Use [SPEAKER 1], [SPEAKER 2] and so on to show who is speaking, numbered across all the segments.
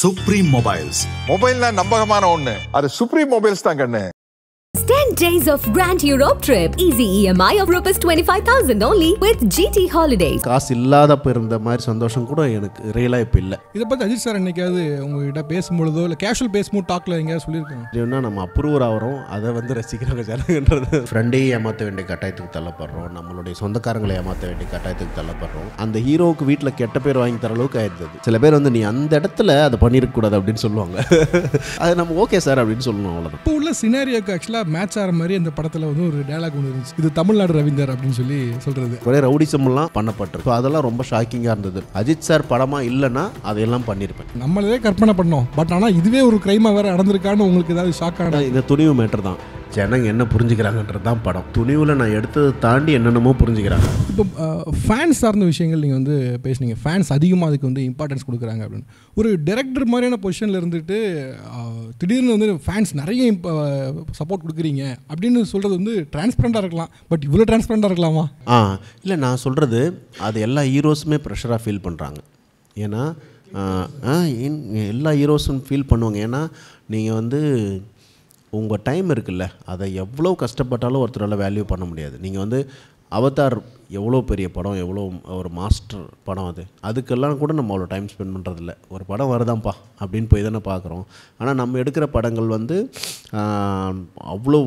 [SPEAKER 1] Supreme mobiles
[SPEAKER 2] மொபைல்னா நம்பகமான ஒண்ணு. அது சுப்ரீம் மொபைல்ஸ் தான் கண்ணு.
[SPEAKER 3] Days of Grand Europe trip. Easy EMI of Rs 25,000 only with GT Holidays.
[SPEAKER 4] காசு இல்லாதப்ப இருந்த மாதிரி சந்தோஷம் கூட எனக்கு ரியலாக இப்போ இல்லை.
[SPEAKER 5] இதை பற்றி அஜித் சார் என்னைக்காவது உங்ககிட்ட பேசும்பொழுதோ இல்லை கேஷுவல் பேசும்போது டாக்ல எங்கேயாவது சொல்லியிருக்காங்க?
[SPEAKER 4] எப்படின்னா நம்ம அப்ரூவர் ஆகிறோம் அதை வந்து ரசிக்கிறாங்க ஜனங்கன்றது. ஃப்ரெண்டையும் ஏமாற்ற வேண்டிய கட்டாயத்துக்கு தள்ளப்படுறோம். நம்மளுடைய சொந்தக்காரங்களை ஏமாற்ற வேண்டிய கட்டாயத்துக்கு தள்ளப்படுறோம். அந்த ஹீரோவுக்கு வீட்டில் கெட்ட பேர் வாங்கி தர அளவுக்கு ஆயிடுது சில பேர் வந்து நீ அந்த இடத்துல அதை பண்ணியிருக்கக்கூடாது அப்படின்னு சொல்லுவாங்க. அது நம்ம ஓகே சார் அப்படின்னு சொல்லணும் அவ்வளோதான்
[SPEAKER 5] இப்போ உள்ள சினாரியோக்கு ஆக்சுவலாக மேட்ச் ஆகிற மாதிரி அந்த படத்தில் வந்து ஒரு டயலாக் ஒன்று இருந்துச்சு. இது தமிழ்நாடு ரவீந்தர் அப்படின்னு சொல்லி சொல்கிறது
[SPEAKER 4] ஒரே ரவுடிசம்லாம் பண்ணப்பட்டிருக்கு. அதெல்லாம் ரொம்ப ஷாக்கிங்காக இருந்தது. அஜித் சார் படமாக இல்லைன்னா அதையெல்லாம் பண்ணியிருப்பேன்
[SPEAKER 5] நம்மளே கற்பனை பண்ணோம். பட் ஆனால் இதுவே ஒரு க்ரைமாக வேறு நடந்திருக்கான்னு உங்களுக்கு ஏதாவது ஷாக்கான
[SPEAKER 4] இந்த துணிவு மேட்டர் தான். ஜனங்க என்ன புரிஞ்சுக்கிறாங்கன்றது தான் படம். துணிவில் நான் எடுத்ததை தாண்டி என்னென்னமோ புரிஞ்சுக்கிறாங்க.
[SPEAKER 5] இப்போ ஃபேன்ஸ் சார்ந்த விஷயங்கள் நீங்கள் வந்து பேசுனீங்க. ஃபேன்ஸ் அதிகமாக அதுக்கு வந்து இம்பார்ட்டன்ஸ் கொடுக்குறாங்க அப்படின்னு. ஒரு டைரக்டர் மாதிரியான பொசிஷனில் இருந்துட்டு திடீர்னு வந்து ஃபேன்ஸ் நிறைய சப்போர்ட் கொடுக்குறீங்க அப்படின்னு சொல்கிறது வந்து டிரான்ஸ்பரண்டாக இருக்கலாம். பட் இவ்வளோ டிரான்ஸ்பரண்டாக இருக்கலாமா?
[SPEAKER 4] ஆ இல்லை நான் சொல்கிறது அது எல்லா ஹீரோஸுமே ப்ரெஷராக ஃபீல் பண்ணுறாங்க ஏன்னா எல்லா ஹீரோஸும் ஃபீல் பண்ணுவாங்க. ஏன்னா நீங்கள் வந்து உங்கள் டைம் இருக்குல்ல அதை எவ்வளோ கஷ்டப்பட்டாலும் ஒருத்தரால் வேல்யூ பண்ண முடியாது. நீங்கள் வந்து அவதார் எவ்வளோ பெரிய படம் எவ்வளோ ஒரு மாஸ்டர் படம் அது அதுக்கெல்லாம் கூட நம்ம அவ்வளோ டைம் ஸ்பெண்ட் பண்ணுறதில்ல ஒரு படம் வருதான்ப்பா அப்படின்னு போய் தானே பார்க்குறோம். ஆனால் நம்ம எடுக்கிற படங்கள் வந்து அவ்வளோ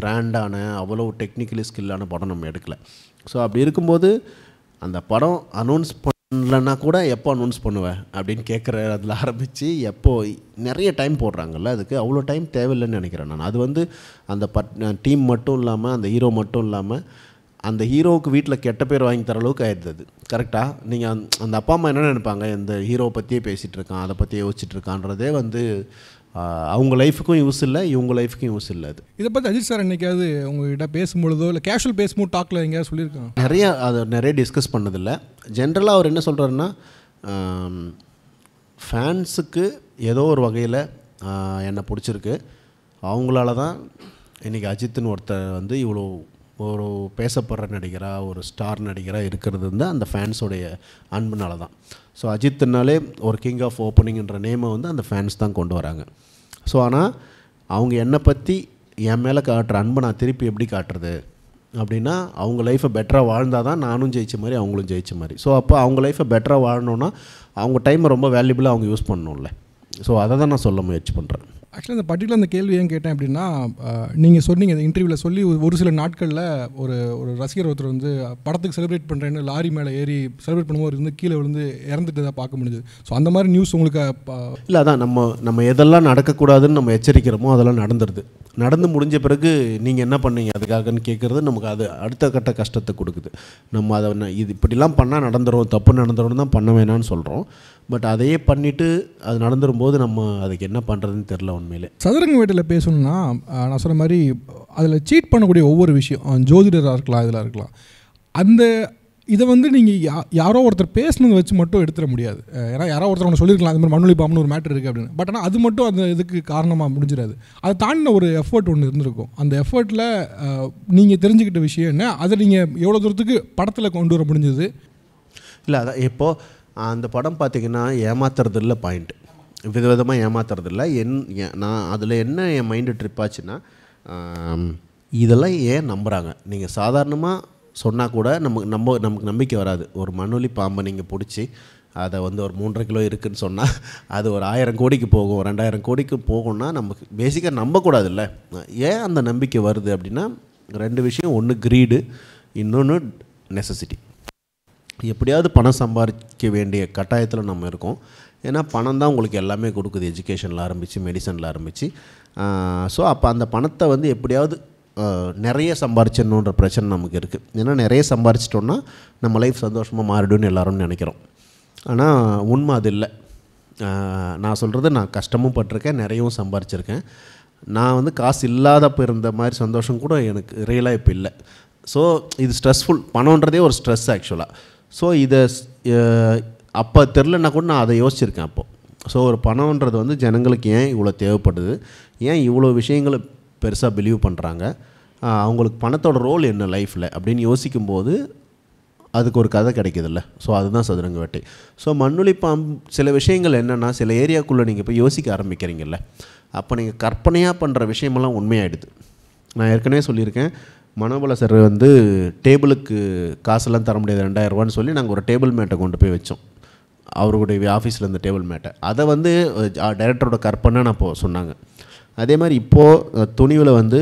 [SPEAKER 4] கிராண்டான அவ்வளோ டெக்னிக்கலி ஸ்கில்லான படம் நம்ம எடுக்கலை. ஸோ அப்படி இருக்கும்போது அந்த படம் அனௌன்ஸ் இல்லைன்னா கூட எப்போ அனௌன்ஸ் பண்ணுவேன் அப்படின்னு கேட்குற அதில் ஆரம்பித்து எப்போ நிறைய டைம் போடுறாங்கல்ல அதுக்கு அவ்வளோ டைம் தேவையில்லைன்னு நினைக்கிறேன் நான். அது வந்து அந்த பட் டீம் மட்டும் இல்லாமல் அந்த ஹீரோ மட்டும் இல்லாமல் அந்த ஹீரோவுக்கு வீட்டில் கெட்ட பேர் வாங்கி தர அளவுக்கு ஆயிடுது கரெக்டாக நீங்கள் அந்த அப்பா அம்மா என்ன நினைப்பாங்க? இந்த ஹீரோவை பற்றியே பேசிகிட்டு இருக்கான் அதை பற்றி யோசிச்சுட்டு இருக்கான்றதே வந்து அவங்க லைஃபுக்கும் யூஸ் இல்லை இவங்க லைஃபுக்கும் யூஸ் இல்லை அது.
[SPEAKER 5] இதை பற்றி அஜித் சார் என்னைக்காவது உங்ககிட்ட பேசும்பொழுதோ இல்லை கேஷுவல் பேசும்போது டாக்ல எங்கேயாவது சொல்லியிருக்காங்க
[SPEAKER 4] நிறைய அதை நிறைய டிஸ்கஸ் பண்ணதில்லை. ஜென்ரலாக அவர் என்ன சொல்கிறாருன்னா ஃபேன்ஸுக்கு ஏதோ ஒரு வகையில் என்னை பிடிச்சிருக்கு. அவங்களால தான் இன்றைக்கி அஜித்னு ஒருத்தர் வந்து இவ்வளோ ஒரு பேசப்படுற நடிகராக ஒரு ஸ்டார் நடிகராக இருக்கிறது வந்து அந்த ஃபேன்ஸோடைய அன்புனால தான் ஸோ அஜித்னாலே ஒரு கிங் ஆஃப் ஓப்பனிங்ன்ற நேமை வந்து அந்த ஃபேன்ஸ் தான் கொண்டு வராங்க. ஸோ ஆனால் அவங்க என்னை பற்றி என் மேலே காட்டுற அன்பை நான் திருப்பி எப்படி காட்டுறது? அப்படின்னா அவங்க லைஃப்பை பெட்டராக வாழ்ந்தால் தான் நானும் ஜெயிச்ச மாதிரி அவங்களும் ஜெயிச்ச மாதிரி. ஸோ அப்போ அவங்க லைஃப்பை பெட்டராக வாழணுன்னா அவங்க டைமை ரொம்ப வேல்யூபிளாக அவங்க யூஸ் பண்ணணும்ல. ஸோ அதை தான் நான் சொல்ல முயற்சி பண்ணுறேன்
[SPEAKER 5] ஆக்சுவலாக இந்த பர்டிகுலர் அந்த கேள்வி ஏன் கேட்டேன் அப்படின்னா நீங்கள் சொன்னீங்க இந்த இன்டர்வியூவில் சொல்லி ஒரு- சில நாட்களில் ஒரு ஒரு ரசிகர் ஒருத்தர் வந்து படத்துக்கு செலிப்ரேட் பண்ணுறேன்னு லாரி மேலே ஏறி செலிப்ரேட் பண்ணும்போது வந்து கீழே விழுந்து இறந்துட்டு தான் பார்க்க முடியுது. ஸோ அந்த மாதிரி நியூஸ் உங்களுக்கு
[SPEAKER 4] இல்லை அதான் நம்ம நம்ம எதெல்லாம் நடக்கக்கூடாதுன்னு நம்ம எச்சரிக்கிறோமோ அதெல்லாம் நடந்துருது. நடந்து முடிஞ்ச பிறகு நீங்கள் என்ன பண்ணீங்க? அதுக்காகன்னு கேட்குறது நமக்கு அது அடுத்த கட்ட கஷ்டத்தை கொடுக்குது. நம்ம அதை இது இப்படிலாம் பண்ணால் நடந்துடும் தப்பு நடந்துடும் தான் பண்ண வேணாம்னு சொல்கிறோம் பட் அதையே பண்ணிவிட்டு அது நடந்துரும் போது நம்ம அதுக்கு என்ன பண்ணுறதுன்னு தெரில உண்மையிலே.
[SPEAKER 5] சதுரங்க வேட்டையில் பேசணும்னா நான் சொன்ன மாதிரி அதில் சீட் பண்ணக்கூடிய ஒவ்வொரு விஷயம் ஜோதிடராக இருக்கலாம் இதெல்லாம் இருக்கலாம். அந்த இதை வந்து நீங்கள் யா யாரோ ஒருத்தர் பேசுனதை வச்சு மட்டும் எடுத்துட முடியாது. ஏன்னா யாரோ ஒருத்தர் ஒன்று சொல்லியிருக்கலாம் இந்த மாதிரி மண்ணுளி பாம்புன்னு ஒரு மேட்டர் இருக்குது அப்படின்னு. பட் ஆனால் அது மட்டும் அந்த இதுக்கு காரணமாக முடிஞ்சிடாது. அதை தாண்டின ஒரு எஃபர்ட் ஒன்று இருந்திருக்கும். அந்த எஃபர்ட்டில் நீங்கள் தெரிஞ்சுக்கிட்ட விஷயம் என்ன? அதை நீங்கள் எவ்வளோ தூரத்துக்கு படத்தில் கொண்டு வர முடிஞ்சது?
[SPEAKER 4] இல்லை அதான் இப்போது அந்த படம் பார்த்தீங்கன்னா ஏமாத்துறது இல்லை பாயிண்ட் விதவிதமாக ஏமாத்துறது இல்லை என் நான் அதில் என்ன என் மைண்டு ட்ரிப் ஆச்சுன்னா இதெல்லாம் ஏன் நம்புகிறாங்க நீங்கள் சாதாரணமாக சொன்னால் கூட நமக்கு நம்ப நமக்கு நம்பிக்கை வராது. ஒரு மண்ணுளி பாம்பை நீங்கள் பிடிச்சி அதை வந்து ஒரு மூன்றரை கிலோ இருக்குதுன்னு சொன்னால் அது ஒரு ஆயிரம் கோடிக்கு போகும் ரெண்டாயிரம் கோடிக்கு போகும்னா நமக்கு பேசிக்காக நம்பக்கூடாதுல்ல. ஏன் அந்த நம்பிக்கை வருது அப்படின்னா ரெண்டு விஷயம். ஒன்று க்ரீடு இன்னொன்று நெசசிட்டி எப்படியாவது பணம் சம்பாதிக்க வேண்டிய கட்டாயத்தில் நம்ம இருக்கோம். ஏன்னா பணம் தான் உங்களுக்கு எல்லாமே கொடுக்குது. எஜுகேஷனில் ஆரம்பித்து மெடிசனில் ஆரம்பித்து ஸோ அப்போ அந்த பணத்தை வந்து எப்படியாவது நிறைய சம்பாரிச்சிடணுன்ற பிரச்சனை நமக்கு இருக்குது ஏன்னா நிறைய சம்பாரிச்சிட்டோன்னா நம்ம லைஃப் சந்தோஷமாக மாறிடும்னு எல்லாரும் நினைக்கிறோம். ஆனால் உண்மை அது இல்லை. நான் சொல்கிறது நான் கஷ்டமும் பட்டிருக்கேன் நிறையவும் சம்பாரிச்சிருக்கேன். நான் வந்து காசு இல்லாதப்போ இருந்த மாதிரி சந்தோஷம் கூட எனக்கு ரியலாக இப்போ இல்லை. ஸோ இது ஸ்ட்ரெஸ்ஃபுல் பணம்ன்றதே ஒரு ஸ்ட்ரெஸ் ஆக்சுவலாக ஸோ இதை அப்போ தெரிலனா கூட நான் அதை யோசிச்சிருக்கேன் அப்போது ஸோ ஒரு பணம்ன்றது வந்து ஜனங்களுக்கு ஏன் இவ்வளோ தேவைப்படுது? ஏன் இவ்வளோ விஷயங்களை பெருசாக பிலீவ் பண்ணுறாங்க அவங்களுக்கு பணத்தோட ரோல் என்ன லைஃப்பில் அப்படின்னு யோசிக்கும்போது அதுக்கு ஒரு கதை கிடைக்கிதுல்ல. ஸோ அதுதான் சதுரங்க வேட்டை. ஸோ மண்ணுளி பாம்பு சில விஷயங்கள் என்னென்னா சில ஏரியாக்குள்ளே நீங்கள் போய் யோசிக்க ஆரம்பிக்கிறீங்கல்ல. அப்போ நீங்கள் கற்பனையாக பண்ணுற விஷயமெல்லாம் உண்மையாயிடுது. நான் ஏற்கனவே சொல்லியிருக்கேன். மனோபல சார் வந்து டேபிளுக்கு காசெல்லாம் தர முடியாது ரெண்டாயிரரூவான்னு சொல்லி நாங்கள் ஒரு டேபிள் மேட்டை கொண்டு போய் வச்சோம். அவருடைய ஆஃபீஸில் இருந்த டேபிள் மேட்டை. அதை வந்து டைரக்டரோட கற்பனை நான் இப்போ சொன்னாங்க. அதே மாதிரி இப்போது துணிவில் வந்து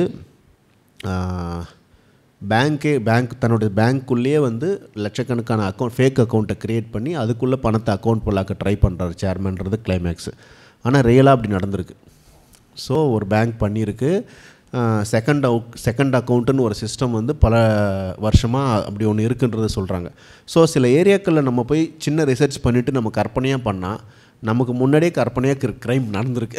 [SPEAKER 4] பேங்க்கே பேங்க் தன்னுடைய பேங்க்குள்ளேயே வந்து லட்சக்கணக்கான அக்கௌண்ட் ஃபேக் அக்கௌண்ட்டை க்ரியேட் பண்ணி அதுக்குள்ளே பணத்தை அக்கௌண்ட் போலாக்க ட்ரை பண்ணுறாரு சேர்மன்றது கிளைமேக்ஸு ஆனால் ரியலாக அப்படி நடந்திருக்கு. ஸோ ஒரு பேங்க் பண்ணியிருக்கு. செகண்ட் அவுட் செகண்ட் அக்கௌண்ட்டுன்னு ஒரு சிஸ்டம் வந்து பல வருஷமாக அப்படி ஒன்று இருக்குன்றதை சொல்கிறாங்க ஸோ சில ஏரியாக்களில் நம்ம போய் சின்ன ரிசர்ச் பண்ணிவிட்டு நம்ம கற்பனையாக பண்ணால் நமக்கு முன்னாடியே கற்பனையாக க்ரைம் நடந்திருக்கு.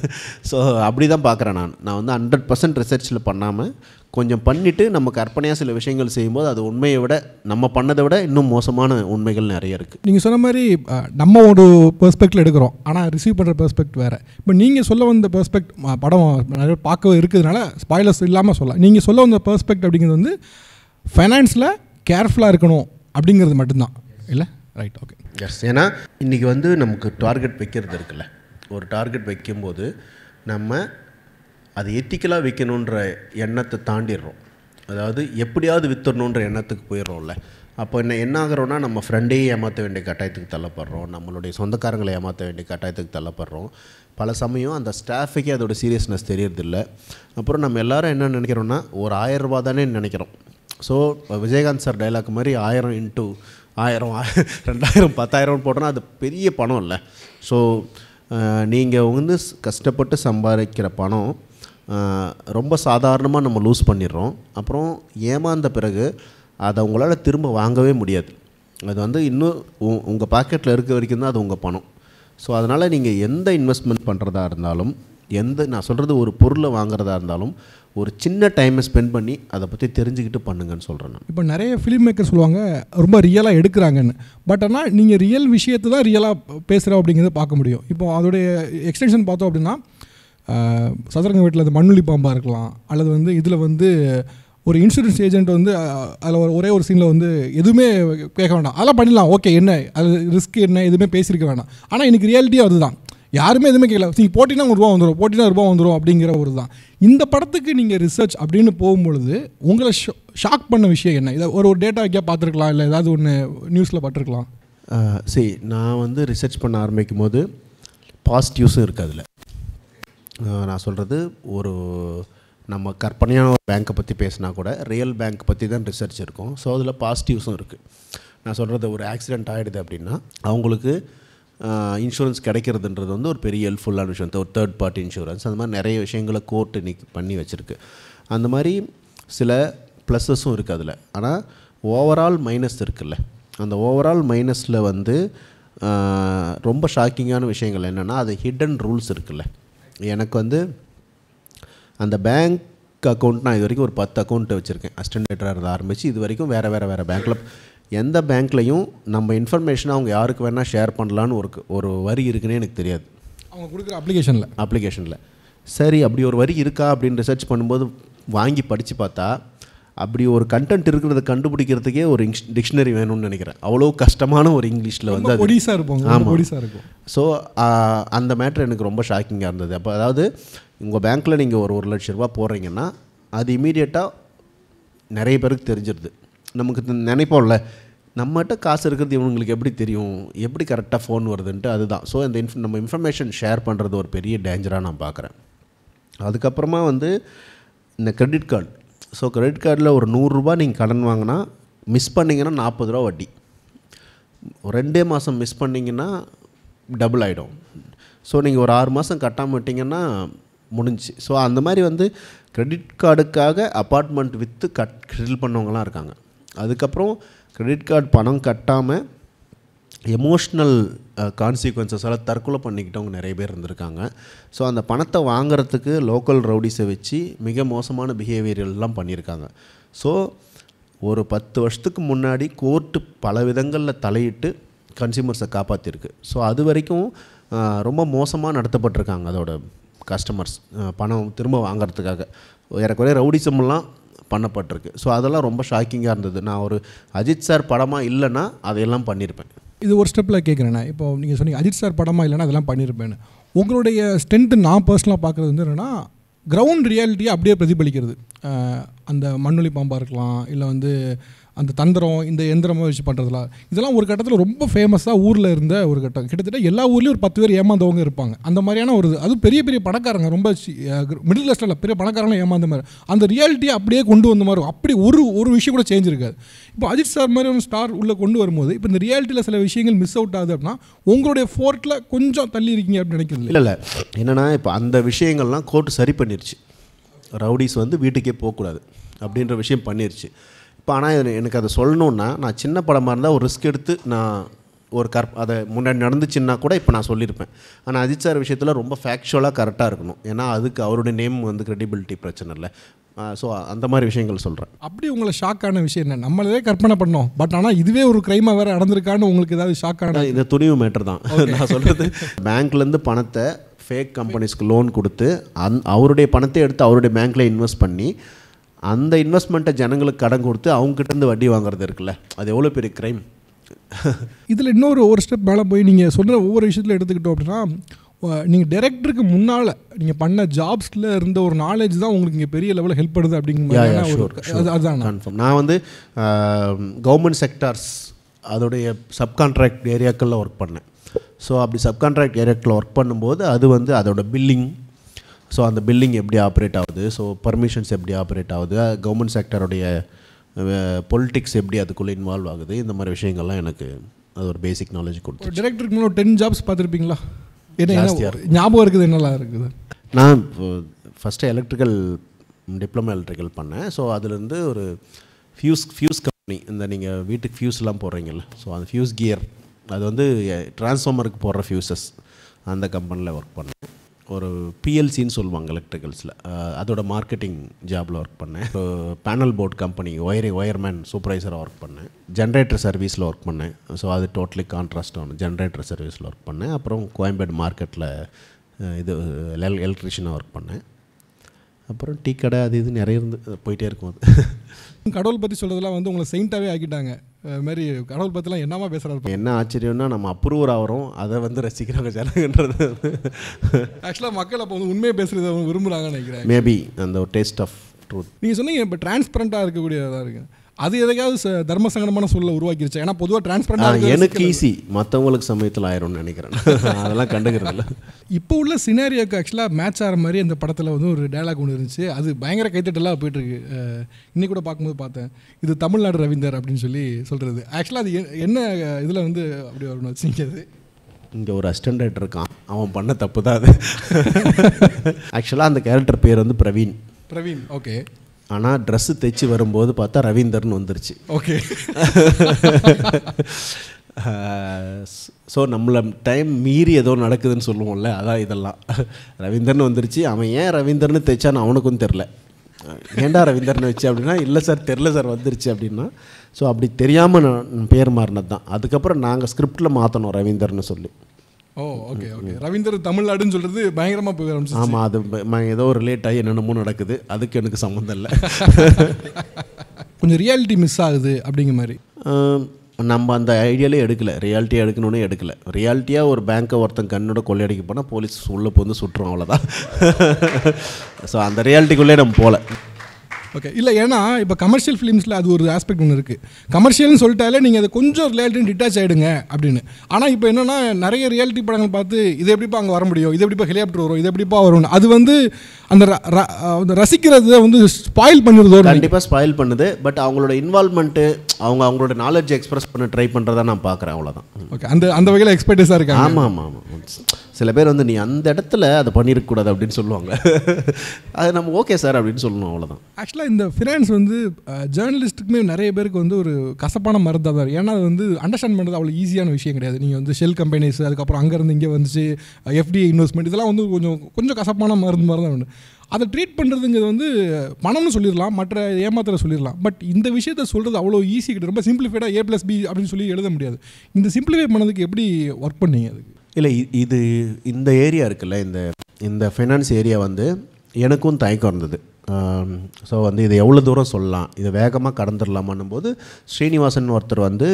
[SPEAKER 4] ஸோ அப்படி தான் பார்க்குறேன் நான். நான் வந்து ஹண்ட்ரட் பர்சன்ட் ரிசர்ச்சில் பண்ணாமல் கொஞ்சம் பண்ணிவிட்டு நம்ம கற்பனையாக சில விஷயங்கள் செய்யும்போது அது உண்மையை விட நம்ம பண்ணதை விட இன்னும் மோசமான உண்மைகள் நிறைய இருக்குது
[SPEAKER 5] நீங்கள் சொன்ன மாதிரி நம்ம ஒரு பெர்ஸ்பெக்டில் எடுக்கிறோம். ஆனால் ரிசீவ் பண்ணுற பெர்ஸ்பெக்ட் வேறு. இப்போ நீங்கள் சொல்ல வந்த பெர்ஸ்பெக்ட் படம் நிறைய பார்க்க இருக்கிறதுனால ஸ்பாய்லர்ஸ் இல்லாமல் சொல்லலாம். நீங்கள் சொல்ல வந்த பெர்ஸ்பெக்ட் அப்படிங்கிறது வந்து ஃபைனான்ஸில் கேர்ஃபுல்லாக இருக்கணும் அப்படிங்கிறது மட்டும்தான். இல்லை? ரைட் ஓகே
[SPEAKER 4] எஸ் ஏன்னா இன்றைக்கி வந்து நமக்கு டார்கெட் வைக்கிறது இருக்குல்ல. ஒரு டார்கெட் வைக்கும்போது நம்ம அது எத்திக்கலாக வைக்கணுன்ற எண்ணத்தை தாண்டிடுறோம். அதாவது எப்படியாவது வித்துடணுன்ற எண்ணத்துக்கு போயிடுறோம்ல. அப்போ என்ன என்ன ஆகிறோன்னா நம்ம ஃப்ரெண்டையே ஏமாற்ற வேண்டிய கட்டாயத்துக்கு தள்ளப்படுறோம். நம்மளுடைய சொந்தக்காரங்களை ஏமாற்ற வேண்டிய கட்டாயத்துக்கு தள்ளப்படுறோம். பல சமயம் அந்த ஸ்டாஃபுக்கே அதோட சீரியஸ்னஸ் தெரியறதில்ல. அப்புறம் நம்ம எல்லாரும் என்ன நினைக்கிறோன்னா ஒரு ஆயிரம் ரூபா தானே நினைக்கிறோம். ஸோ விஜயகாந்த் சார் டைலாக் மாதிரி ஆயிரம் இன்ட்டு ஆயிரம் ரெண்டாயிரம் பத்தாயிரம் போட்டோன்னா அது பெரிய பணம் இல்லை. ஸோ நீங்கள் வந்து கஷ்டப்பட்டு சம்பாதிக்கிற பணம் ரொம்ப சாதாரணமாக நம்ம லூஸ் பண்ணிடுறோம். அப்புறம் ஏமாந்த பிறகு அதை உங்களால் திரும்ப வாங்கவே முடியாது. அது வந்து இன்னும் உங்கள் பாக்கெட்டில் இருக்க வரைக்கும் தான் அது உங்கள் பணம். ஸோ அதனால் நீங்கள் எந்த இன்வெஸ்ட்மெண்ட் பண்ணுறதா இருந்தாலும் எந்த நான் சொல்கிறது ஒரு பொருளை வாங்குறதா இருந்தாலும் ஒரு சின்ன டைமை ஸ்பெண்ட் பண்ணி அதை பற்றி தெரிஞ்சுக்கிட்டு பண்ணுங்கன்னு சொல்கிறேன் நான்.
[SPEAKER 5] இப்போ நிறைய ஃபிலிம் மேக்கர் சொல்லுவாங்க ரொம்ப ரியலாக எடுக்கிறாங்கன்னு. பட் ஆனால் நீங்கள் ரியல் விஷயத்தை தான் ரியலாக பேசுகிறோம் அப்படிங்கிறத பார்க்க முடியும். இப்போ அதோடைய எக்ஸ்டென்ஷன் பார்த்தோம் அப்படின்னா சதுரங்க வீட்டில் அந்த மண்ணுளி பாம்பாக இருக்கலாம் அல்லது வந்து இதில் வந்து ஒரு இன்சூரன்ஸ் ஏஜென்ட் வந்து அதில் ஒரு ஒரே ஒரு சீனில் வந்து எதுவுமே கேட்க வேண்டாம். அதெல்லாம் பண்ணிடலாம். ஓகே என்ன? அது ரிஸ்க் என்ன? எதுவுமே பேசியிருக்க வேண்டாம். ஆனால் எனக்கு ரியாலிட்டியாக அதுதான். யாருமே எதுவுமே கேட்கல. நீங்கள் போட்டினா ஒரு ரூபா வந்துடும் போட்டினா ரூபா வந்துடும் அப்படிங்கிற ஒரு தான் இந்த படத்துக்கு நீங்கள் ரிசர்ச் அப்படின்னு போகும்பொழுது உங்களை ஷாக் பண்ண விஷயம் என்ன? இதை ஒரு ஒரு டேட்டா பார்த்துருக்கலாம் இல்லை ஏதாவது ஒன்று நியூஸில் பார்த்துருக்கலாம்?
[SPEAKER 4] சரி நான் வந்து ரிசர்ச் பண்ண ஆரம்பிக்கும் போது பாசிட்டிவ்ஸும் இருக்குது அதில். நான் சொல்கிறது ஒரு நம்ம கற்பனையான ஒரு பேங்க்கை பற்றி பேசினா கூட ரியல் பேங்க் பற்றி தான் ரிசர்ச் இருக்கும். ஸோ அதில் பாசிட்டிவ்ஸும் இருக்குது நான் சொல்கிறது ஒரு ஆக்சிடெண்ட் ஆகிடுது அப்படின்னா அவங்களுக்கு இன்சூரன்ஸ் கிடைக்கிறதுன்றது வந்து ஒரு பெரிய ஹெல்ப்ஃபுல்லான விஷயம். ஒரு தேர்ட் பார்ட்டி இன்சூரன்ஸ் அந்த மாதிரி நிறைய விஷயங்களை கோர்ட் இன்னைக்கு பண்ணி வச்சுருக்கு. அந்த மாதிரி சில ப்ளஸஸும் இருக்குது அதில். ஆனால் ஓவரால் மைனஸ் இருக்குல்ல. அந்த ஓவரால் மைனஸில் வந்து ரொம்ப ஷாக்கிங்கான விஷயங்கள் என்னென்னா அது ஹிடன் ரூல்ஸ் இருக்குல்ல. எனக்கு வந்து அந்த பேங்க் அக்கௌண்ட் நான் இது வரைக்கும் ஒரு பத்து அக்கௌண்ட்டு வச்சுருக்கேன். அஸ்டன்டேட்டராக இருந்த ஆரம்பித்து இது வரைக்கும் வேறு வேறு வேறு பேங்க்கில் எந்த பேங்க்லையும் நம்ம இன்ஃபர்மேஷனை அவங்க யாருக்கு வேணால் ஷேர் பண்ணலான்னு ஒரு ஒரு வரி இருக்குன்னே எனக்கு தெரியாது.
[SPEAKER 5] அவங்க கொடுக்குற அப்ளிகேஷனில்
[SPEAKER 4] அப்ளிகேஷனில் சரி அப்படி ஒரு வரி இருக்கா அப்படின்னு ரிசர்ச் பண்ணும்போது வாங்கி படித்து பார்த்தா அப்படி ஒரு கண்டென்ட் இருக்கிறத கண்டுபிடிக்கிறதுக்கே ஒரு டிக்ஷனரி வேணும்னு நினைக்கிறேன். அவ்வளோ கஷ்டமான ஒரு இங்கிலீஷில் வந்து அது.
[SPEAKER 5] பொடிசாக இருப்பாங்க ரொம்ப பொடிசாக இருக்கும்.
[SPEAKER 4] ஸோ அந்த மேட்ரு எனக்கு ரொம்ப ஷாக்கிங்காக இருந்தது. அப்போ அதாவது உங்கள் பேங்க்கில் நீங்கள் ஒரு ஒரு லட்ச ரூபா போடுறீங்கன்னா அது இமீடியட்டாக நிறைய பேருக்கு தெரிஞ்சிருது. நமக்கு நினைப்போம்ல நம்மகிட்ட காசு இருக்கிறது இவங்களுக்கு எப்படி தெரியும்? எப்படி கரெக்டாக ஃபோன் வருதுன்ட்டு அதுதான். ஸோ இந்த இன்ஃப் நம்ம இன்ஃபர்மேஷன் ஷேர் பண்ணுறது ஒரு பெரிய டேஞ்சராக நான் பார்க்குறேன். அதுக்கப்புறமா வந்து இந்த கிரெடிட் கார்டு ஸோ கிரெடிட் கார்டில் ஒரு நூறுரூபா நீங்கள் கடன் வாங்கினா மிஸ் பண்ணிங்கன்னா நாற்பது ரூபா வட்டி. ரெண்டே மாதம் மிஸ் பண்ணிங்கன்னா டபுள் ஆகிடும் ஸோ நீங்கள் ஒரு ஆறு மாதம் கட்டாமல் விட்டிங்கன்னா முடிஞ்சுச்சு. ஸோ அந்த மாதிரி வந்து கிரெடிட் கார்டுக்காக அப்பார்ட்மெண்ட் விற்று கட் கிரில் பண்ணவங்களாம் இருக்காங்க. அதுக்கப்புறம் கிரெடிட் கார்டு பணம் கட்டாமல் எமோஷ்னல் கான்சிக்வன்சஸால் தற்கொலை பண்ணிக்கிட்டவங்க நிறைய பேர் இருந்திருக்காங்க. ஸோ அந்த பணத்தை வாங்குறதுக்கு லோக்கல் ரவுடிஸை வச்சு மிக மோசமான பிஹேவியர்லாம் பண்ணியிருக்காங்க. ஸோ ஒரு பத்து வருஷத்துக்கு முன்னாடி கோர்ட்டு பல விதங்களில் தலையிட்டு கன்சியூமர்ஸை காப்பாற்றிருக்கு ஸோ அது வரைக்கும் ரொம்ப மோசமாக நடத்தப்பட்டிருக்காங்க அதோட கஸ்டமர்ஸ் பணம் திரும்ப வாங்குறதுக்காக. ஏறக்குறைய ரவுடிசம்லாம் பண்ணப்பட்டிருக்கு. ஸோ அதெல்லாம் ரொம்ப ஷாக்கிங்காக இருந்தது. நான் ஒரு அஜித் சார் படமாக இல்லைன்னா அதையெல்லாம் பண்ணியிருப்பேன்
[SPEAKER 5] இது ஒரு ஸ்டெப்பில் கேட்குறேண்ணே இப்போ நீங்கள் சொன்னீங்க அஜித் சார் படமாக இல்லைன்னா அதெல்லாம் பண்ணியிருப்பேன்னு உங்களுடைய ஸ்ட்ரென்த்து நான் பர்சனலாக பார்க்குறது வந்து என்னென்னா கிரவுண்ட் ரியாலிட்டியை அப்படியே பிரதிபலிக்கிறது. அந்த மண்ணுளி பாம்பாக இருக்கலாம் இல்லை வந்து அந்த தந்திரம் இந்த எந்திரமாக வச்சு பண்ணுறதுலாம் இதெல்லாம் ஒரு கட்டத்தில் ரொம்ப ஃபேமஸாக ஊரில் இருந்த ஒரு கட்டம். கிட்டத்தட்ட எல்லா ஊர்லேயும் ஒரு பத்து பேர் ஏமாந்தவங்க இருப்பாங்க. அந்த மாதிரியான ஒரு இது. அதுவும் பெரிய பெரிய பணக்காரங்க. ரொம்ப மிடில் கிளாஸில் பெரிய பணக்காரங்களும் ஏமாந்த மாதிரி. அந்த ரியாலிட்டியை அப்படியே கொண்டு வந்த மாதிரி. அப்படி ஒரு ஒரு விஷயம் கூட சேஞ்ச் இருக்காது. இப்போ அஜித் சார் மாதிரி ஒரு ஸ்டார் உள்ளே கொண்டு வரும்போது இப்போ இந்த ரியாலிட்டியில் சில விஷயங்கள் மிஸ் அவுட் ஆகுது அப்படின்னா உங்களுடைய ஃபோர்ட்டில் கொஞ்சம் தள்ளி இருக்கீங்க அப்படின்னு நினைக்கிறது
[SPEAKER 4] இல்லை இல்லை. என்னென்னா இப்போ அந்த விஷயங்கள்லாம் கோர்ட்டு சரி பண்ணிருச்சு. ரவுடிஸ் வந்து வீட்டுக்கே போகக்கூடாது அப்படின்ற விஷயம் பண்ணிருச்சு. இப்போ ஆனால் எனக்கு அதை சொல்லணுன்னா நான் சின்ன படமாக இருந்தால் ஒரு ரிஸ்க் எடுத்து நான் ஒரு கற் அதை முன்னாடி நடந்துச்சுன்னா கூட இப்போ நான் சொல்லியிருப்பேன். ஆனால் அஜித் சார் விஷயத்தில் ரொம்ப ஃபேக்சுவலாக கரெக்டாக இருக்கணும். ஏன்னா அதுக்கு அவருடைய நேம் வந்து கிரெடிபிலிட்டி பிரச்சனை இல்லை. ஸோ அந்த மாதிரி விஷயங்கள் சொல்கிறேன்
[SPEAKER 5] அப்படி உங்களை ஷாக்கான விஷயம் என்ன? நம்மளே கற்பனை பண்ணோம். பட் ஆனால் இதுவே ஒரு கிரைமாக வேறு நடந்திருக்கான்னு உங்களுக்கு ஏதாவது ஷாக்கான
[SPEAKER 4] இந்த துணிவு மேட்டர் தான். நான் சொல்கிறது பேங்க்லேருந்து பணத்தை ஃபேக் கம்பெனிஸ்க்கு லோன் கொடுத்து அந் அவருடைய பணத்தை எடுத்து அவருடைய பேங்க்கில் இன்வெஸ்ட் பண்ணி அந்த இன்வெஸ்ட்மெண்ட்டை ஜனங்களுக்கு கடன் கொடுத்து அவங்ககிட்டருந்து வட்டி வாங்குறது இருக்குல்ல? அது எவ்வளோ பெரிய க்ரைம்
[SPEAKER 5] இதில் இன்னொரு ஒரு ஸ்டெப் மேலே போய் நீங்கள் சொல்கிற ஒவ்வொரு விஷயத்தில் எடுத்துக்கிட்டோம் அப்படின்னா நீங்கள் டைரக்டருக்கு முன்னால் நீங்கள் பண்ண ஜாப்ஸில் இருந்த ஒரு நாலேஜ் தான் உங்களுக்கு இங்கே பெரிய லெவலில் ஹெல்ப் பண்ணுது அப்படிங்கிற அதுதான்
[SPEAKER 4] கன்ஃபார்ம் நான் வந்து கவர்மெண்ட் செக்டார்ஸ் அதோடைய சப்கான்ட்ராக்ட் ஏரியாக்களில் ஒர்க் பண்ணேன். ஸோ அப்படி சப்கான்ட்ராக்ட் ஏரியாக்களில் ஒர்க் பண்ணும்போது அது வந்து அதோட பில்லிங் ஸோ அந்த பில்லிங் எப்படி ஆப்ரேட் ஆகுது? ஸோ பர்மிஷன்ஸ் எப்படி ஆப்ரேட் ஆகுது? கவர்மெண்ட் செக்டருடைய பொலிட்டிக்ஸ் எப்படி அதுக்குள்ளே இன்வால்வ் ஆகுது? இந்த மாதிரி விஷயங்கள்லாம் எனக்கு அது ஒரு பேசிக் நாலேஜ் கொடுத்து
[SPEAKER 5] டைரக்டருக்கு முன்னாடி டென் ஜாப்ஸ் பார்த்துருப்பீங்களா? என்ன ஞாபகம் இருக்குது என்னெல்லாம் இருக்குது?
[SPEAKER 4] நான் ஃபஸ்ட்டு எலக்ட்ரிக்கல் டிப்ளமோ எலக்ட்ரிக்கல் பண்ணேன். ஸோ அதுலேருந்து ஒரு ஃபியூஸ் ஃபியூஸ் கம்பெனி இந்த நீங்கள் வீட்டுக்கு ஃபியூஸ்லாம் போடுறீங்கல்ல. ஸோ அந்த ஃபியூஸ் கியர் அது வந்து டிரான்ஸ்ஃபார்மருக்கு போடுற ஃபியூசஸ் அந்த கம்பெனியில் ஒர்க் பண்ணேன். ஒரு பிஎல்சின்னு சொல்லுவாங்க எலக்ட்ரிக்கல்ஸில் அதோட மார்க்கெட்டிங் ஜாபில் ஒர்க் பண்ணேன். Panel board company wiring wireman சூப்பர்வைசராக work பண்ணேன். ஜென்ரேட்டர் சர்வீஸில் ஒர்க் பண்ணேன். ஸோ அது டோட்டலி கான்ட்ராஸ்ட் ஆகணும் ஜென்ரேட்டர் சர்வீஸில் ஒர்க் பண்ணேன். அப்புறம் கோயம்பேடு மார்க்கெட்டில் இது எல் எலக்ட்ரிஷியனாக ஒர்க் பண்ணேன். அப்புறம் டீ கடை அது இது நிறைய இருந்து போயிட்டே இருக்கும் அது.
[SPEAKER 5] கடவுள் பற்றி சொல்கிறதெல்லாம் வந்து உங்களை செயின்ட்டாகவே ஆக்கிட்டாங்க. மாதிரி கடவுள் பற்றிலாம் என்னமா பேசுகிறாரு
[SPEAKER 4] என்ன ஆச்சரியம்னா நம்ம அப்ரூவர் ஆகிறோம் அதை வந்து ரசிக்கிறாங்க ஜனங்கன்றது.
[SPEAKER 5] ஆக்சுவலாக மக்கள் அப்போ வந்து உண்மையை பேசுகிறத விரும்புகிறாங்கன்னு நினைக்கிறேன்.
[SPEAKER 4] மேபி அந்த ஒரு டேஸ்ட் ஆஃப் ட்ரூத்
[SPEAKER 5] நீங்கள் சொன்னீங்க இப்போ டிரான்ஸ்பரண்ட்டாக இருக்கக்கூடியதாக இருக்கு. அது எதையாவது தர்ம சங்கடமான சூழலை உருவாக்கிருச்சு. ஏன்னா பொதுவாக டிரான்ஸ்பரண்டாக
[SPEAKER 4] எனக்கு ஈஸி மற்றவங்களுக்கு சமயத்தில் ஆயிரும்னு நினைக்கிறேன். அதெல்லாம் கண்டுக்கிறதில்ல.
[SPEAKER 5] இப்போ உள்ள சினாரியோக்கு ஆக்சுவலாக மேட்ச் ஆகிற மாதிரி அந்த படத்தில் வந்து ஒரு டயலாக் ஒன்று இருந்துச்சு. அது பயங்கர கைத்தட்டலாக போயிட்டுருக்கு. இன்னைக்கு கூட பார்க்கும்போது பார்த்தேன். இது தமிழ்நாடு ரவீந்தர் அப்படின்னு சொல்லி சொல்கிறது ஆக்சுவலாக அது என்ன இதில் வந்து அப்படி வரணும் வச்சுக்கிறது
[SPEAKER 4] இங்கே ஒரு அசிஸ்டன்ட் இருக்கான். அவன் பண்ண தப்பு தான் அது. ஆக்சுவலாக அந்த கேரக்டர் பேர் வந்து பிரவீன்.
[SPEAKER 5] பிரவீன் ஓகே
[SPEAKER 4] ஆனால் ட்ரெஸ்ஸு தைச்சி வரும்போது பார்த்தா ரவீந்தர்னு வந்துருச்சு.
[SPEAKER 5] ஓகே
[SPEAKER 4] ஸோ நம்மளை டைம் மீறி ஏதோ நடக்குதுன்னு சொல்லுவோம்ல அதான் இதெல்லாம். ரவீந்தர்னு வந்துருச்சு. அவன் ஏன் ரவீந்தர்னு தைச்சான்னு அவனுக்கும் தெரில ஏன்டா ரவீந்தர்னு வச்சு அப்படின்னா இல்லை சார் தெரில சார் வந்துருச்சு அப்படின்னா. ஸோ அப்படி தெரியாமல் நான் பேர் மாறினது தான் அதுக்கப்புறம் நாங்கள் ஸ்கிரிப்டில் மாற்றணும் ரவீந்தர்னு சொல்லி.
[SPEAKER 5] ஓ ஓகே ஓகே ரவீந்தர் தமிழ்நாடுன்னு சொல்கிறது பயங்கரமாக போய் ஆரம்பிச்சு
[SPEAKER 4] ஆமாம் அது ஏதோ ரிலேட் ஆகி என்னென்னமோ நடக்குது. அதுக்கு எனக்கு சம்மந்தம் இல்லை.
[SPEAKER 5] கொஞ்சம் ரியாலிட்டி மிஸ் ஆகுது அப்படிங்கிற மாதிரி.
[SPEAKER 4] நம்ம அந்த ஐடியாலே எடுக்கல. ரியாலிட்டியாக எடுக்கணும்னே எடுக்கல. ரியாலிட்டியாக ஒரு பேங்க்கை ஒருத்தன் கண்ணோட கொள்ளையடிக்க போனால் போலீஸ் உள்ளே வந்து சுட்டுரும் அவ்வளோதான் ஸோ அந்த ரியாலிட்டிக்குள்ளே நம்ம போகல
[SPEAKER 5] ஓகே இல்லை ஏன்னா இப்போ கமர்ஷியல் ஃபிலிம்ஸில் அது ஒரு ஆஸ்பெக்ட் ஒன்று இருக்குது கமர்ஷியல்னு சொல்லிட்டாலே நீங்கள் அதை கொஞ்சம் ரியாலிட்டி டிட்டாச் ஆகிடுங்க அப்படின்னு. ஆனால் இப்போ என்னென்னா நிறைய ரியாலிட்டி படங்கள் பார்த்து இது எப்படிப்பா அங்கே வர முடியும்? இது எப்படிப்பா ஹெலிகாப்டர் வரும்? இது எப்படிப்பா வரும்னு. அது வந்து அந்த ரசிக்கிறத வந்து ஸ்பாயில் பண்ணிடுதோ
[SPEAKER 4] கண்டிப்பாக ஸ்பாயில் பண்ணுது. பட் அவங்களோட இன்வால்மெண்ட்டு அவங்க அவங்களோட நாலேஜ் எக்ஸ்பிரஸ் பண்ண ட்ரை பண்ணுறதா நான் பார்க்குறேன் அவ்வளோதான்
[SPEAKER 5] ஓகே அந்த அந்த வகையில் எக்ஸ்பெக்டஸாக இருக்காங்க.
[SPEAKER 4] ஆமாம் ஆமாம் ஆமாம் சில பேர் வந்து நீ அந்த இடத்துல அதை பண்ணியிருக்கக்கூடாது அப்படின்னு சொல்லுவாங்க. அது நம்ம ஓகே சார் அப்படின்னு சொல்லணும் அவ்வளோதான்
[SPEAKER 5] ஆக்சுவலாக இந்த ஃபினான்ஸ் வந்து ஜேர்னலிஸ்ட்டுக்குமே நிறைய பேருக்கு வந்து ஒரு கசப்பான மருந்தாக தான் ஏன்னா அது வந்து அண்டர்ஸ்டாண்ட் பண்ணுறது அவ்வளோ ஈஸியான விஷயம் கிடையாது. நீங்கள் வந்து ஷெல் கம்பெனிஸ் அதுக்கப்புறம் அங்கேருந்து இங்கே வந்துச்சு எஃப்டிஐ இன்வெஸ்ட்மெண்ட் இதெல்லாம் வந்து கொஞ்சம் கொஞ்சம் கசப்பான மருந்து மாதிரி தான் உண்டு. அதை ட்ரீட் பண்ணுறதுங்கிறது வந்து பணம்னு சொல்லிடலாம் மற்ற ஏமாத்திர சொல்லிடலாம். பட் இந்த விஷயத்த சொல்கிறது அவ்வளோ ஈஸி கிடையாது. ரொம்ப சிம்பிளிஃபைடாக ஏ ப்ளஸ் பி அப்படின்னு சொல்லி எழுத முடியாது. இந்த சிம்பிளிஃபை பண்ணதுக்கு எப்படி ஒர்க் பண்ணீங்க அதுக்கு?
[SPEAKER 4] இல்லை இது இந்த ஏரியா இருக்குல்ல இந்த இந்த ஃபைனான்ஸ் ஏரியா வந்து எனக்கும் தயக்கம் இருந்தது. ஸோ வந்து இது எவ்வளோ தூரம் சொல்லலாம் இதை வேகமாக கடந்துடலாமான்னும் போது ஸ்ரீனிவாசன் ஒருத்தர் வந்து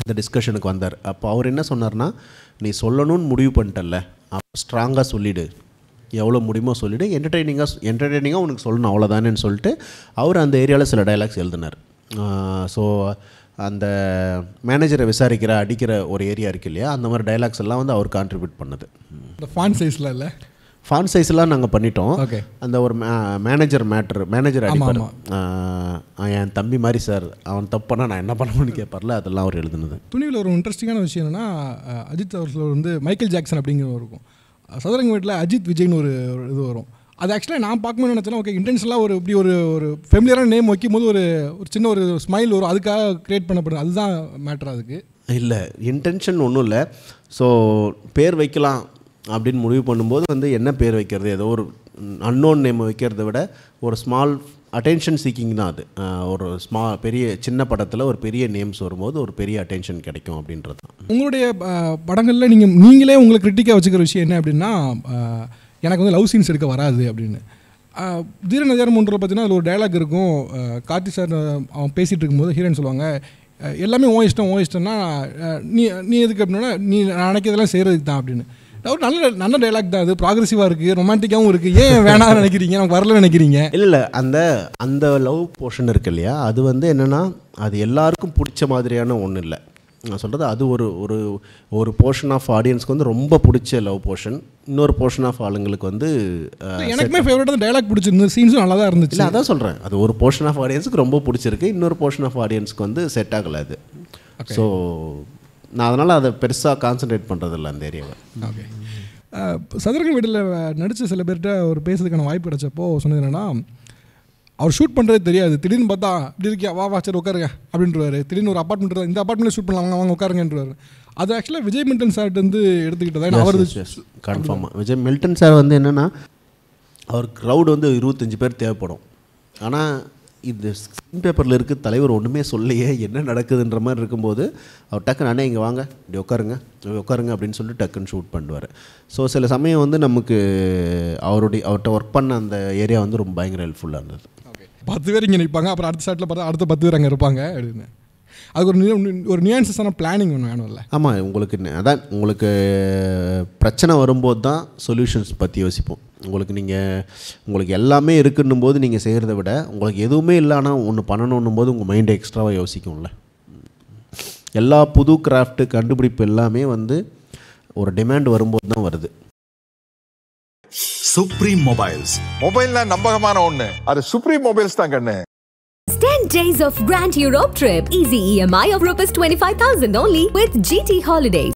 [SPEAKER 4] இந்த டிஸ்கஷனுக்கு வந்தார். அப்போ அவர் என்ன சொன்னார்னா நீ சொல்லணும்னு முடிவு பண்ணிட்டல்ல அப்போ ஸ்ட்ராங்காக சொல்லிவிடு எவ்வளோ முடியுமோ சொல்லிவிடு என்டர்டெய்னிங்காக என்டர்டெய்னிங்காக உனக்கு சொல்லணும் அவ்வளோதானேன்னு சொல்லிட்டு அவர் அந்த ஏரியாவில் சில டைலாக்ஸ் எழுதினார். ஸோ அந்த மேனேஜரை விசாரிக்கிற அடிக்கிற ஒரு ஏரியா இருக்கு இல்லையா அந்த மாதிரி டைலாக்ஸ் எல்லாம் வந்து அவர் கான்ட்ரிபியூட் பண்ணது.
[SPEAKER 5] இந்த ஃபான் சைஸில் இல்லை?
[SPEAKER 4] ஃபான் சைஸ்லாம் நாங்கள் பண்ணிட்டோம். அந்த ஒரு மேனேஜர் மேட்ரு மேனேஜர் அடிப்பார். என் தம்பி மாதிரி சார் அவன் தப்புனா நான் என்ன பண்ணணும்னு கேட்பார்ல அதெல்லாம் அவர் எழுதுனது.
[SPEAKER 5] துணிவில் ஒரு இன்ட்ரெஸ்டிங்கான விஷயம் என்னன்னா அஜித் அவர்கள் வந்து மைக்கேல் ஜாக்சன் அப்படிங்கிற இருக்கும். சதுரங்க வீட்டில் அஜித் விஜய்னு ஒரு இது வரும். அது ஆக்சுவலாக நான் பார்க்கணும்னு நினச்சேன்னா ஓகே இன்டென்ஷனலாக ஒரு இப்படி ஒரு ஒரு ஃபெமிலியரான நேம் வைக்கும் போது ஒரு ஒரு சின்ன ஒரு ஸ்மைல் வரும். அதுக்காக கிரியேட் பண்ணப்படுது. அதுதான் மேட்ரு அதுக்கு.
[SPEAKER 4] இல்லை இன்டென்ஷன் ஒன்றும் இல்லை. ஸோ பேர் வைக்கலாம் அப்படின்னு முடிவு பண்ணும்போது வந்து என்ன பேர் வைக்கிறது? ஏதோ ஒரு அன்னோன் நேம் வைக்கிறத விட ஒரு ஸ்மால் அட்டென்ஷன் சீக்கிங் தான் அது. ஒரு ஸ்மா பெரிய சின்ன படத்தில் ஒரு பெரிய நேம்ஸ் வரும்போது ஒரு பெரிய அட்டென்ஷன் கிடைக்கும் அப்படின்றது தான்.
[SPEAKER 5] உங்களுடைய படங்கள்ல நீங்கள் நீங்களே உங்களை கிரிட்டிக்காக வச்சுக்கிற விஷயம் என்ன அப்படின்னா எனக்கு வந்து லவ் சீன்ஸ் எடுக்க வராது அப்படின்னு. அஹ், தீர நதியாரம் ஒன்றில் பார்த்தீங்கன்னா அதில் ஒரு டயலாக் இருக்கும். கார்த்தி சார் அவன் பேசிகிட்டு இருக்கும்போது ஹீரோயின் சொல்லுவாங்க எல்லாமே ஓ இஷ்டம் ஓ இஷ்டம்னா நீ நீ எதுக்கு அப்படின்னா நீ நான் நினைக்கிறதெல்லாம் செய்கிறதுக்கு தான் அப்படின்னு. ஒரு நல்ல நல்ல டைலாக் தான் அது. ப்ராக்ரெசிவாக இருக்குது ரொமான்டிக்காகவும் இருக்குது ஏன் வேணாம்னு நினைக்கிறீங்க? நமக்கு வரல நினைக்கிறீங்க?
[SPEAKER 4] இல்லை இல்லை. அந்த அந்த லவ் போர்ஷன் இருக்கு இல்லையா? அது வந்து என்னென்னா அது எல்லாருக்கும் பிடிச்ச மாதிரியான ஒன்றும் இல்லை நான் சொல்கிறது அது ஒரு ஒரு ஒரு போர்ஷன் ஆஃப் ஆடியன்ஸ்க்கு வந்து ரொம்ப பிடிச்ச லவ் போர்ஷன் இன்னொரு போர்ஷன் ஆஃப் ஆளுங்களுக்கு வந்து
[SPEAKER 5] எனக்குமே ஃபேவரட்டாக டைலாக் பிடிச்சிருந்து சீன்ஸும் நல்லா தான் இருந்துச்சு.
[SPEAKER 4] இல்லை அதான் சொல்கிறேன் அது ஒரு போர்ஷன் ஆஃப் ஆடியன்ஸுக்கு ரொம்ப பிடிச்சிருக்கு. இன்னொரு போர்ஷன் ஆஃப் ஆடியன்ஸ்க்கு வந்து செட் ஆகலை அது. ஸோ நான் அதனால் அதை பெருசாக கான்சென்ட்ரேட் பண்ணுறதில்ல அந்த ஏரியாவை
[SPEAKER 5] ஓகே சதுரங்க வீட்டில் நடித்த சில பேர்கிட்ட ஒரு பேசுறதுக்கான வாய்ப்பு கிடைச்சப்போ சொன்னது என்னன்னா அவர் ஷூட் பண்ணுறது தெரியாது. திடீர்னு பார்த்தா இப்படி இருக்கியா? வா வா சரி உட்காருங்க அப்படின்றவாரு. திடீர்னு ஒரு அப்பார்ட்மெண்ட் இந்த அப்பார்ட்மெண்ட்டில் ஷூட் பண்ணலாம் வாங்க, உட்காருங்கன்றவாரு. அது ஆக்சுவலாக விஜய் மில்டன் சார்ட்டு வந்து எடுத்துக்கிட்டதா? ஏன்னா அவரது
[SPEAKER 4] கன்ஃபார்மாக விஜய் மில்டன் சார் வந்து என்னென்னா அவர் க்ரௌட் வந்து இருபத்தஞ்சி பேர் தேவைப்படும். ஆனால் இந்த ஸ்க்ரீன் பேப்பரில் இருக்க தலைவர் ஒன்றுமே சொல்லையே என்ன நடக்குதுன்ற மாதிரி இருக்கும்போது அவர் டக்குன்னு அண்ணே இங்கே வாங்க. இப்படி உட்காருங்க. உட்காருங்க அப்படின்னு சொல்லிட்டு டக்குன்னு ஷூட் பண்ணுவார். ஸோ சில சமயம் வந்து நமக்கு அவருடைய அவர்கிட்ட ஒர்க் பண்ண அந்த ஏரியா வந்து ரொம்ப பயங்கர ஹெல்ப்ஃபுல்லாக இருந்தது.
[SPEAKER 5] பத்து பேர் இங்கே நிற்பாங்க அப்புறம் அடுத்த ஷாட்டில் பார்த்தா அடுத்த பத்து பேர் அங்கே இருப்பாங்க அப்படின்னு. அதுக்கு ஒரு ஒரு நியூன்சஸான பிளானிங் ஒன்று வேணும்ல
[SPEAKER 4] ஆமாம் உங்களுக்கு அதான் உங்களுக்கு பிரச்சனை வரும்போது தான் சொல்யூஷன்ஸ் பற்றி யோசிப்போம். உங்களுக்கு நீங்கள் உங்களுக்கு எல்லாமே இருக்குன்னும் போது நீங்கள் செய்கிறத விட உங்களுக்கு எதுவுமே இல்லை ஆனால் ஒன்று பண்ணணுன்னும் போது உங்கள் மைண்டை எக்ஸ்ட்ராவாக யோசிக்கும்ல. எல்லா புது கிராஃப்ட்டு கண்டுபிடிப்பு எல்லாமே வந்து ஒரு டிமாண்ட் வரும்போது தான் வருது.
[SPEAKER 1] சுப்ரீம் மொபைல்ஸ்
[SPEAKER 2] மொபைல்னா நம்பகமான ஒண்ணு அது சுப்ரீம் மொபைல்ஸ் தான் கண்ணு
[SPEAKER 3] 10 days of Grand Europe trip. Easy EMI of Rs 25,000 only with GT Holidays.